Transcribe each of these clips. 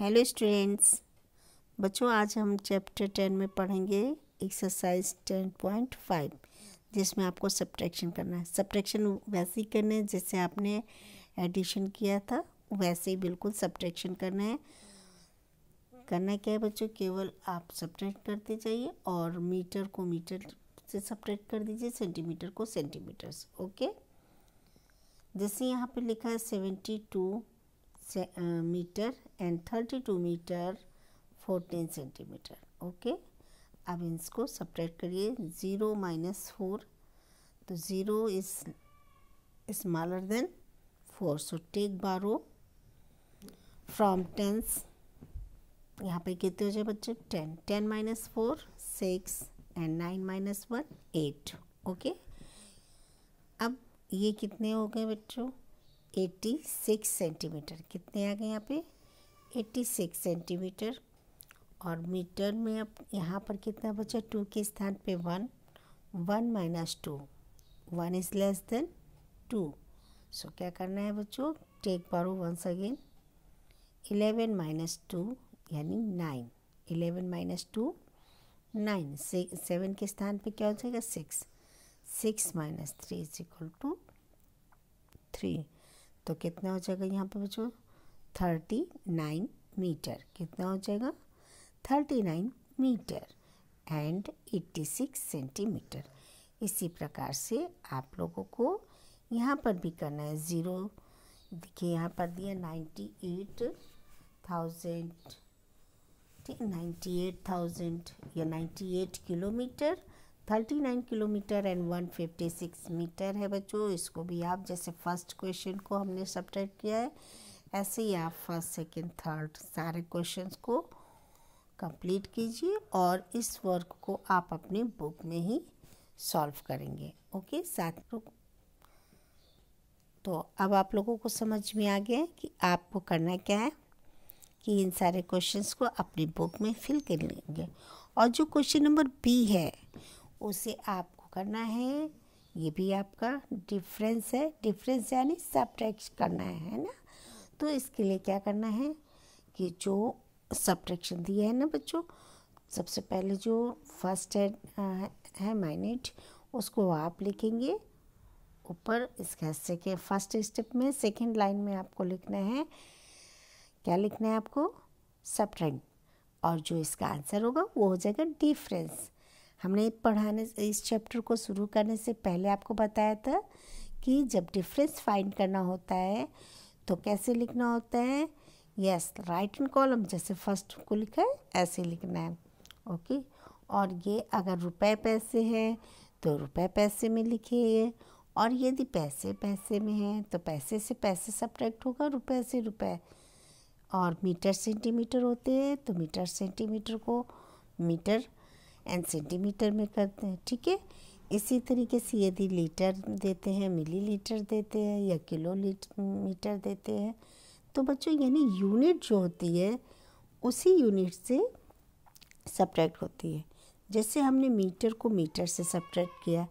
Hello students, बच्चों, आज हम चैप्टर टेन में पढ़ेंगे एक्सरसाइज टेन पॉइंट फाइव, जिसमें आपको सब्ट्रैक्शन करना है। सब्ट्रैक्शन वैसे ही करना है जैसे आपने एडिशन किया था, वैसे ही बिल्कुल सब्ट्रैक्शन करना है। करना क्या है बच्चों, केवल आप सब्ट्रैक्ट करते जाइए और मीटर को मीटर से सब्ट्रैक्ट कर दीजिए, सेंटीमीटर को सेंटीमीटर से, ओके? जैसे यहाँ पे लिखा है seventy two metre and thirty two metre fourteen centimetre okay अब इसको सब्ट्रैक्ट करिए ज़ीरो माइनस फोर तो zero is smaller than four so take borrow from tens यहाँ पे कितने हो जाए बच्चे? Ten ten minus four six and nine minus one eight okay अब ये कितने हो गए बच्चों? Eighty six centimetre. कितने आ गए यहाँ पे? Eighty six centimetre. और मीटर में अब यहाँ पर कितना बचा? टू के स्थान पे one. One minus two. One is less than two. So क्या करना है बच्चों? Take borrow once again. Eleven minus two यानी nine. Eleven minus two, nine. Seven के स्थान पे क्या हो जाएगा? Six. Six minus three is equal to three. तो कितना हो जाएगा यहाँ पर बच्चों? Thirty nine metre. कितना हो जाएगा? Thirty nine metre and eighty six centimetre. इसी प्रकार से आप लोगों को यहाँ पर भी करना है ज़ीरो। देखिए यहाँ पर दिया नाइन्टी एट थाउज़ेंड, ठीक नाइन्टी एट थाउज़ेंड या ninety eight kilometre. Thirty nine kilometre and one fifty six metre है बच्चों। इसको भी आप जैसे फ़र्स्ट क्वेश्चन को हमने सब्ट्रैक्ट किया है, ऐसे ही आप फ़र्स्ट सेकंड थर्ड सारे क्वेश्चंस को कंप्लीट कीजिए और इस वर्क को आप अपनी बुक में ही सॉल्व करेंगे। ओके साथ तो अब आप लोगों को समझ में आ गया कि आपको करना क्या है कि इन सारे क्वेश्चंस को अपनी बुक में फिल कर लेंगे। और जो क्वेश्चन नंबर बी है उसे आपको करना है। ये भी आपका डिफरेंस है। डिफरेंस यानी सब्ट्रैक्ट करना है ना? तो इसके लिए क्या करना है कि जो सब्ट्रैक्शन दिया है ना बच्चों सबसे पहले जो फ़र्स्ट है, है माइनेट उसको आप लिखेंगे। ऊपर इसका सेकेंड फ़र्स्ट स्टेप में सेकेंड लाइन में आपको लिखना है। क्या लिखना है आपको? सब्ट्रैक्ट और जो इसका आंसर होगा वो हो जाएगा डिफरेंस हमने पढ़ाने इस चैप्टर को शुरू करने से पहले आपको बताया था कि जब डिफरेंस फाइंड करना होता है तो कैसे लिखना होता है? यस राइट इन कॉलम जैसे फ़र्स्ट को लिखा है, ऐसे लिखना है। ओके और ये अगर रुपए पैसे हैं तो रुपए पैसे में लिखिए और यदि पैसे पैसे में हैं तो पैसे से पैसे सब्ट्रैक्ट होगा, रुपए से रुपए। और मीटर सेंटीमीटर होते हैं तो मीटर सेंटीमीटर को मीटर एंड सेंटीमीटर में करते हैं, ठीक है? इसी तरीके से यदि लीटर देते हैं मिली लीटर देते हैं या किलो मीटर देते हैं तो बच्चों यानी यूनिट जो होती है, उसी यूनिट से सब्ट्रैक्ट होती है। जैसे हमने मीटर को मीटर से सब्ट्रैक्ट किया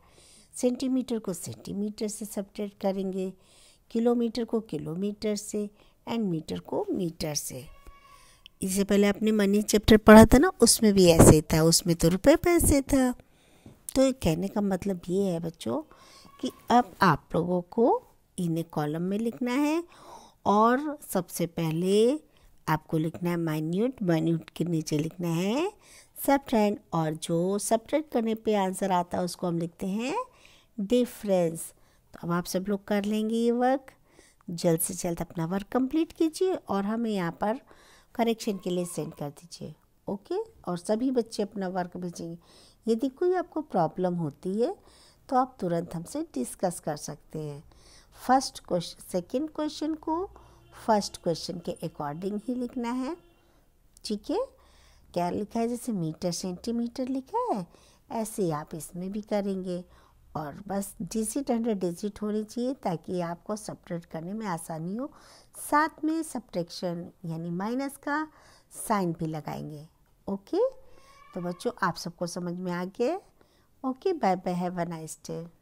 सेंटीमीटर को सेंटीमीटर से सब्ट्रैक्ट करेंगे, किलोमीटर को किलोमीटर से एंड मीटर को मीटर से। इससे पहले आपने मनी चैप्टर पढ़ा था ना, उसमें भी ऐसे था, उसमें तो रुपए पैसे था। तो कहने का मतलब ये है बच्चों कि अब आप लोगों को इन्हें कॉलम में लिखना है और सबसे पहले आपको लिखना है माइन्यूट माइन्यूट के नीचे लिखना है सब और जो सब करने पे आंसर आता है, उसको हम लिखते हैं डिफरेंस तो अब आप सब लोग कर लेंगे ये वर्क जल्द से जल्द अपना वर्क कंप्लीट कीजिए और हमें यहाँ पर करेक्शन के लिए सेंड कर दीजिए, ओके? और सभी बच्चे अपना वर्क भेजेंगे। यदि कोई आपको प्रॉब्लम होती है तो आप तुरंत हमसे डिस्कस कर सकते हैं। फ़र्स्ट क्वेश्चन सेकेंड क्वेश्चन को, फ़र्स्ट क्वेश्चन के अकॉर्डिंग ही लिखना है। ठीक है? क्या लिखा है? जैसे मीटर, सेंटीमीटर लिखा है? ऐसे आप इसमें भी करेंगे। और बस डिजिट हंड्रेड डिजिट होनी चाहिए ताकि आपको सपरेट करने में आसानी हो। साथ में सब्ट्रैक्शन यानी माइनस का साइन भी लगाएँगे। ओके? तो बच्चों, आप सबको समझ में आ गया okay bye bye have a nice day.